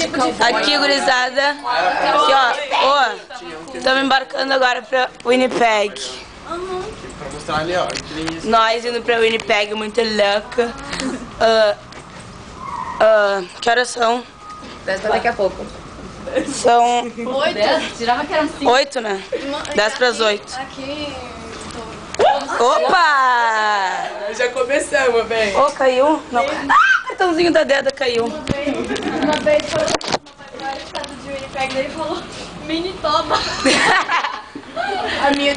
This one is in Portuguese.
tipo de Aqui, gurizada. Aqui, ó. Ó. Estamos embarcando agora pra Winnipeg. Pra mostrar ali, ó. Nós indo pra Winnipeg, muito louca. Ah, ah, que horas são? Dez pra daqui a pouco. São Oito? Tirava que eram cinco. oito, né? Dez pras oito. Aqui. Opa! Já começamos, bem. Ô, caiu? Não. Ah, o cartãozinho da Deda caiu. Uma vez falou que Winnipeg, ele falou mini toba. A minha